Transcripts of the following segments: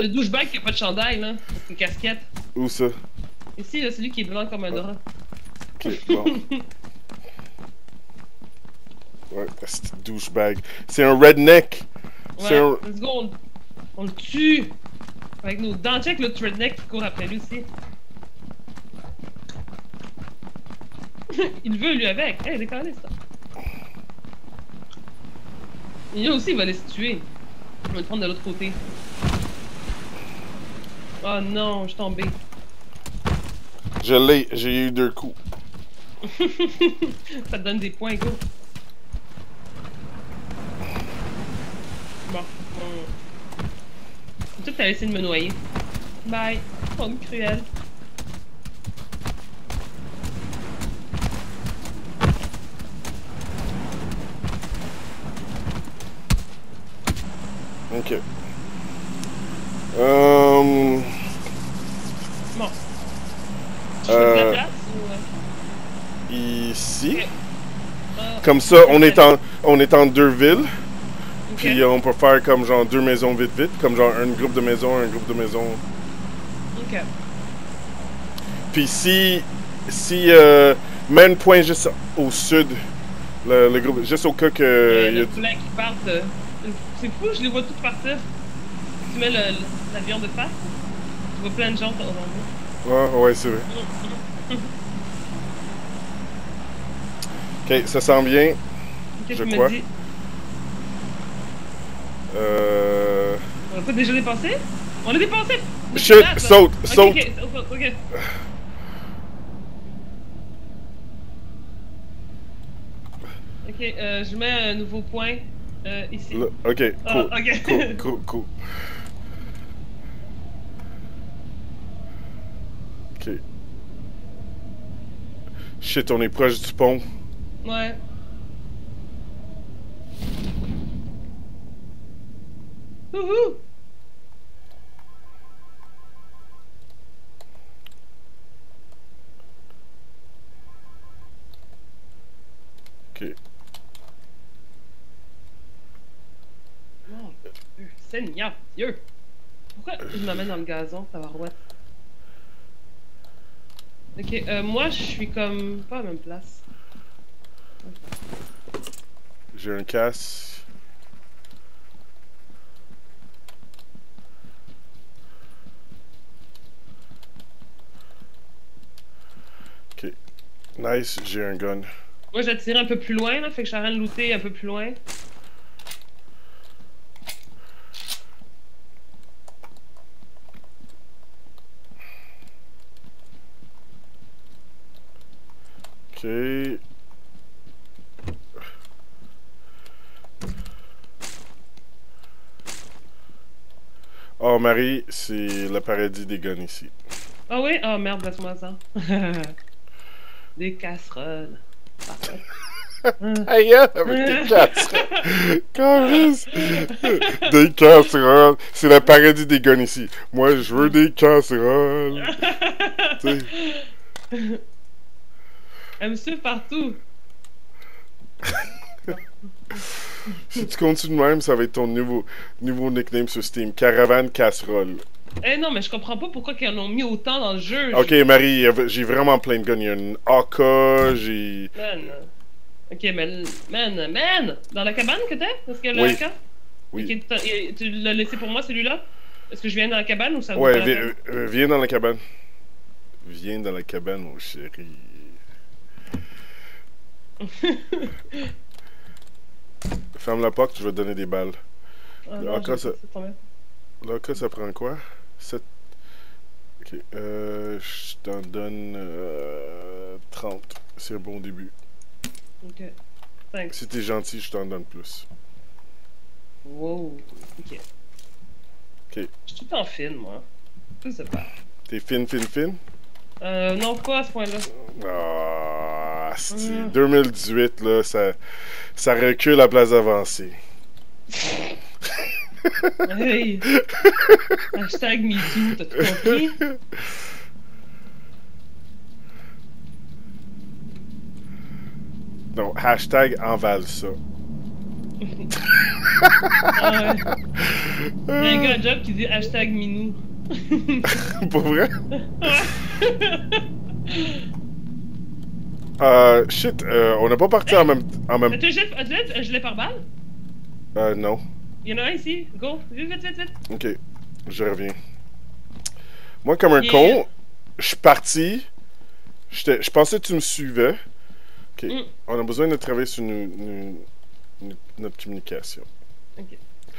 Le douchebag qui a pas de chandail, là. Une casquette. Où ça? Ici, là, celui qui est blanc comme un drap. Ok, bon. ouais, c'est douchebag. C'est un redneck. C'est Ouais, un... let's go, on, on le tue. Avec nos dents, check le redneck qui court après lui aussi. il veut lui avec. Hey, décollé ça. Et lui aussi, il va aller se tuer. On va le prendre de l'autre côté. Oh non, je suis tombé. Je l'ai, j'ai eu deux coups. Ça te donne des points, go. Bon, on... Tout t'as essayé de me noyer. Bye. Pomme cruelle. Ok. Euh... Bon. Tu Euh, fais de la place ou... euh, Ici. ah, Comme ça, on est en, on est en deux villes. ok. Puis on peut faire comme genre deux maisons vite vite. Comme genre un groupe de maisons, un groupe de maisons. Ok. Puis si, si euh, mets un point juste au sud, le, le groupe, juste au cas que Euh, il y a poulets qui partent. euh, C'est fou, je les vois tous partir. Tu mets l'avion de face. Tu vois plein de gens autour de nous. Ouais, ouais, c'est vrai. Ok, ça sent bien. Qu'est-ce Je crois. me dis? Euh... On a pas déjà dépassé? On l'a dépassé! Chut, Là, saute, Ok, saute. Ok, ok. Ok, euh, je mets un nouveau point euh, ici. Là, ok, Ah, cool. ok. cool, cool, cool. Ok. Shit, on est proche du pont. Ouais. Wouhou! Ok. Mon Dieu, Seigneur Dieu! Pourquoi je m'amène dans le gazon, tabarouette? Ok, euh, moi je suis comme pas à la même place. J'ai un casque. Ok. Nice, j'ai un gun. Moi j'ai tiré un peu plus loin là, fait que je suis en train de looter un peu plus loin. Ok. Oh, Marie, c'est le paradis des guns ici. Ah oui? Ah merde, laisse-moi ça. Des casseroles. Parfait. Aïe, avec des casseroles. Des casseroles. C'est le paradis des guns ici. Moi, je veux des casseroles. Elle me suit partout. Si tu continues de même, ça va être ton nouveau, nouveau nickname sur Steam. Caravane Casserole. Eh non, mais je comprends pas pourquoi ils en ont mis autant dans le jeu. Ok, Marie, j'ai vraiment plein de guns. Il y a une AK, j'ai. Man. Ok, mais. Man, man! Dans la cabane que t'es? Est-ce que le Oui. AK? Oui. Tu l'as laissé pour moi celui-là? Est-ce que je viens dans la cabane ou ça vaut Ouais, pas la vi- peine? euh, viens dans la cabane. Viens dans la cabane, mon chéri. Ferme la porte, je vais te donner des balles. Ah, non, j'ai- ça- ça prend quoi? 7. Ok, euh, je t'en donne euh, 30. C'est un bon début. Ok. Thanks. Si t'es gentil, je t'en donne plus. Wow. Ok. Ok. Je suis tout en fine, moi. Je sais pas. T'es fine, fine, fine? Euh, non, pas à ce point-là. Ah, c'est Mm. 2018, là, ça, ça recule à place avancée. Hey! Hashtag MeToo, t'as tout compris? Non, hashtag envale ça. Ah ouais. Il y a un gars job qui dit hashtag Minou. Pour vrai? Ouais. Euh, shit, euh, on n'a pas parti en même... En même... Gilet- as-tu un gilet par balle? Euh, non. Il y en a un ici. Go. Vite, vite, vite, vite. Ok, je reviens. Moi, comme un Yeah. con, je suis parti. Je pensais que tu me suivais. Ok, Mm. on a besoin de travailler sur notre communication.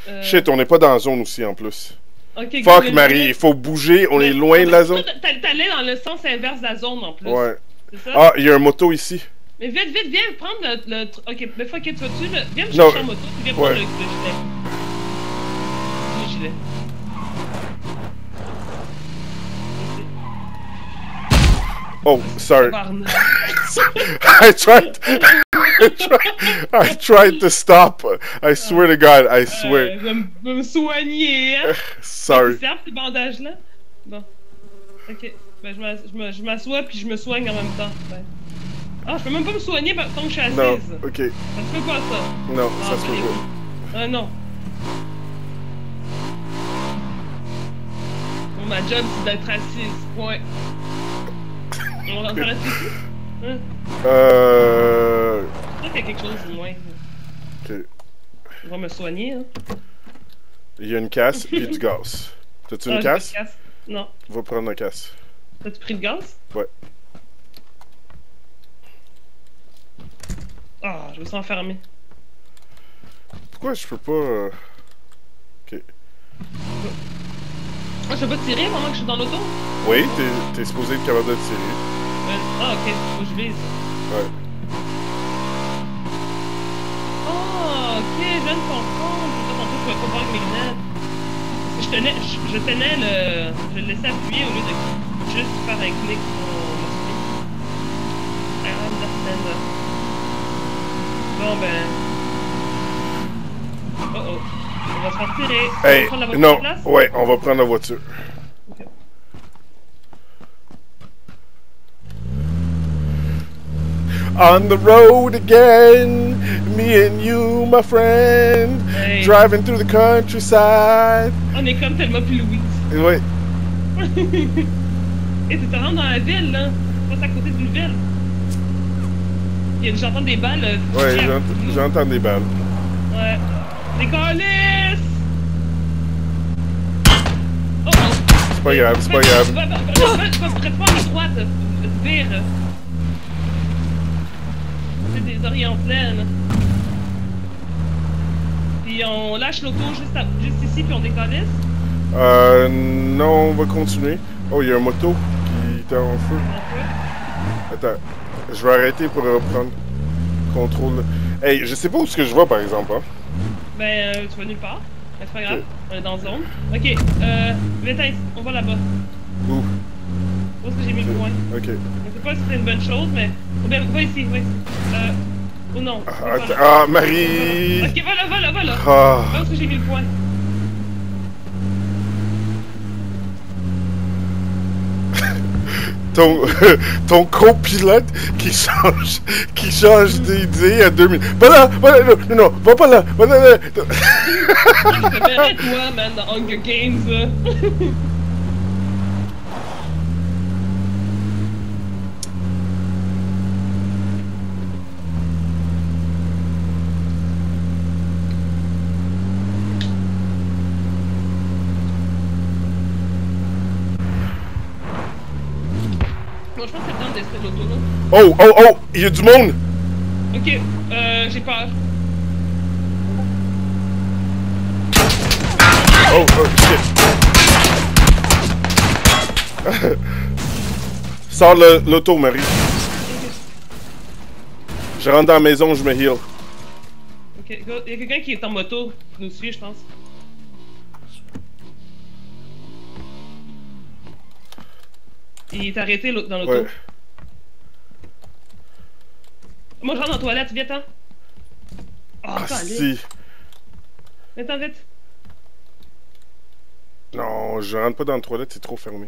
Euh, Shit, on n'est pas dans la zone aussi en plus. ok, Fuck Marie, il faut bouger, on Mais- est loin de la zone. T'allais dans le sens inverse de la zone en plus. Ouais. Ça? Ah, il y a un moto ici. Mais vite, vite, viens prendre le. le ok, mais fuck it, tu vas-tu le. Viens me chercher en moto, puis viens prendre le, le gilet. Le gilet. Oh, sorry. I tried. I tried. I tried to stop. I swear to God, I Euh, swear. me- je vais me soigner, hein? Sorry. Ils servent ces bandages-là? Bon. Ok. Ben, je m'assois puis je me soigne en même temps. Ah, je peux même pas me soigner tant que je suis assise. Non, ok. Ça se fait pas, ça. Non, Ah, ça se fait pas. Ah, non. Bon, ma job, c'est d'être assise. Point. On va rester ici? Hein? Euh. Peut-être qu'il y a quelque chose de moins. Ok. On va me soigner, hein. Il y a une casse et du gaz. T'as-tu Ah, une de casse? casse. Non. Va prendre la casse. T'as-tu pris le gaz? Ouais. Ah, je me sens enfermé. Pourquoi je peux pas. euh, Ok. Ah, je peux pas tirer pendant que je suis dans l'auto? Oui, t'es, supposé être capable de tirer. Ah, ok, faut que je vise. Ouais. Ah, ok, je viens de comprendre. Je tantôt, je pouvais pas voir avec mes lunettes. Je tenais, je, je tenais le. Je le laissais appuyer au lieu de juste faire un clic sur le stick. I understand that. Bon, ben. Oh oh. On va se faire tirer. On va Hey, prendre la voiture non. place? Ouais, on va prendre la voiture. On the road again, me and you, my friend, Hey. driving through the countryside. On est comme tellement plus Louise. Ouais, Et tu te rends dans la ville, là. Tu passes à côté d'une ville. J'entends des balles. euh, ouais, j'entends des balles. Ouais. Des calices! Oh oh! C'est pas grave, c'est pas grave. Prête pas à droite, te dire. C'est des orientales. Puis on lâche l'auto juste, à- juste ici, puis on décalisse. Euh, non, on va continuer. Oh, il y a un moto en feu. Attends, je vais arrêter pour reprendre contrôle. Hey, je sais pas où est-ce que je vais, par exemple. Hein. Ben, euh, tu vas nulle part. Ben, c'est pas grave. On est dans la zone. Ok, euh, on va là-bas. Où? Où est-ce que j'ai mis le point? Ok. Je sais pas si c'est une bonne chose, mais. Oh, ben, va ici, va ici. Euh. Oh non. Ah, ah, Marie! Ok, va là, va là, va là. Ah, où est-ce que j'ai mis le point? Ton, ton copilote qui change, qui change d'idée à deux minutes. Va là, va non, non, va pas là, va là, là. je pense que c'est le de l'auto, là. Oh, oh, oh, il y a du monde. Ok, euh, j'ai peur. Oh, oh, shit. Sors le- l'auto, Marie. Je rentre dans la maison, je me heal. Ok. Il y a quelqu'un qui est en moto qui nous suit, je pense. Il est arrêté dans l'auto. Ouais. Moi, je rentre dans la toilette, viens-t'en. Oh, Ah, attends, allez. si. Viens-t'en vite. Non, je rentre pas dans la toilette, c'est trop fermé.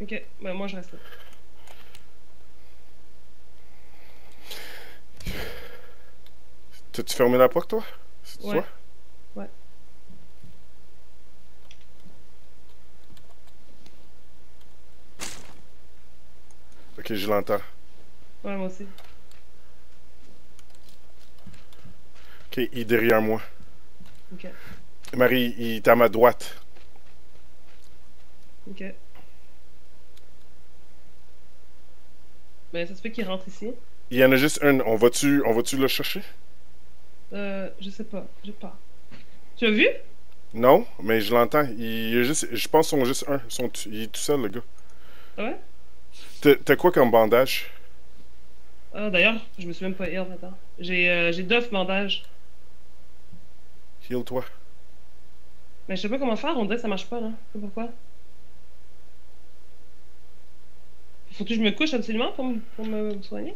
Ok, ben moi, je reste là. T'as-tu fermé la porte, toi? C'est Ouais. toi? Ouais. Ok, je l'entends. Ouais, moi aussi. Ok, il est derrière moi. Ok. Marie, il est à ma droite. Ok. Ben, ça se fait qu'il rentre ici. Il y en a juste un. On va-tu on va le chercher? Euh, je sais pas. Je pas. Tu as vu? Non, mais je l'entends. Il juste, je pense qu'ils sont juste un. Ils sont il est tout seul, le gars. Ah ouais? T'as quoi comme bandage? Ah, d'ailleurs, je me suis même pas heal, attends. J'ai euh, j'ai 9 bandages. Heal-toi. Mais je sais pas comment faire, on dirait que ça marche pas, là. Je sais pas pourquoi. Faut que je me couche absolument pour, me- pour me soigner?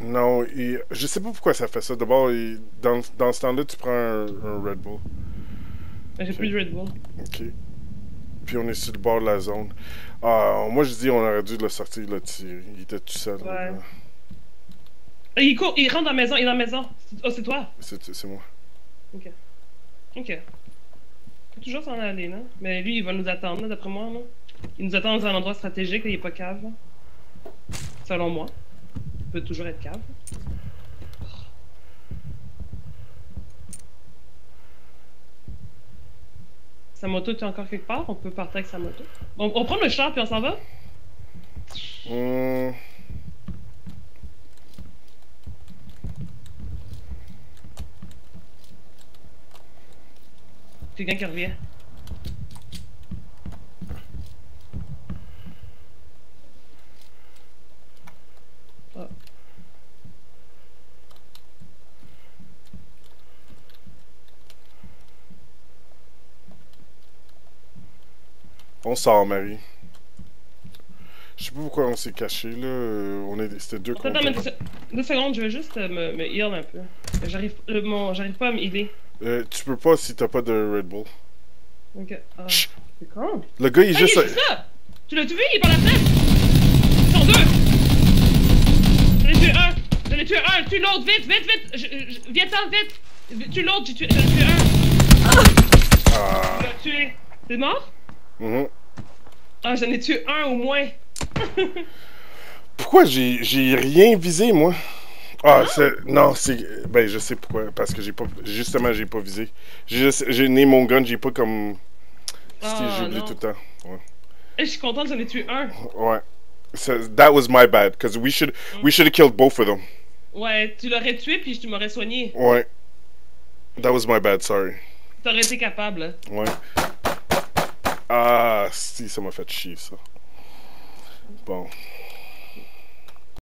Non, il- je sais pas pourquoi ça fait ça. D'abord, il- dans, dans ce temps-là, tu prends un, un Red Bull. J'ai plus de Red Bull. Ok. Puis on est sur le bord de la zone. Ah, moi je dis on aurait dû le sortir là tirer. Il était tout seul. Ouais. il court, il rentre dans la maison, il est dans la maison. Oh, c'est toi? C'est moi. Ok. Ok. Faut toujours s'en aller, là. Mais lui, il va nous attendre, d'après moi, là. Il nous attend dans un endroit stratégique, là, il est pas cave, là. Selon moi. Il peut toujours être cave. Sa moto, tu es encore quelque part? On peut partir avec sa moto. On, on prend le char puis on s'en va? Hum, Quelqu'un qui revient. Ah. On sort, Marie. Je sais pas pourquoi on s'est caché là. On est, c'était deux Attends, contre mais un. deux, se- deux secondes, je vais juste euh, me, me heal un peu. J'arrive euh, mon- j'arrive pas à me healer. Euh, tu peux pas si t'as pas de Red Bull. Ok. Ah, c'est con. Le gars il est Ah, juste. il est là! Tu l'as-tu vu? Il est par la fenêtre! Ils sont deux! J'en ai tué un! J'en ai tué un! Tue l'autre! Vite, vite, vite! Je- je- Viens-t'en, vite! Vi- Tue l'autre! J'ai tué... J'en ai tué un! Ah. Je l'ai tué! T'es mort? mhm. Ah, j'en ai tué un au moins! Pourquoi j'ai j'ai rien visé moi? Ah, c'est. Non, c'est. Ben, je sais pourquoi. Parce que j'ai pas. Justement, j'ai pas visé. J'ai né mon gun, j'ai pas comme. Ah, J'oublie tout le temps. Ouais. Eh, je suis contente, j'en ai tué un! Ouais. So, that was my bad, because we should we should have killed both of them. Ouais, tu l'aurais tué puis je m'aurais soigné. Ouais. That was my bad, sorry. T'aurais été capable. hein. Ouais. Ah, si, ça m'a fait chier, ça. Bon.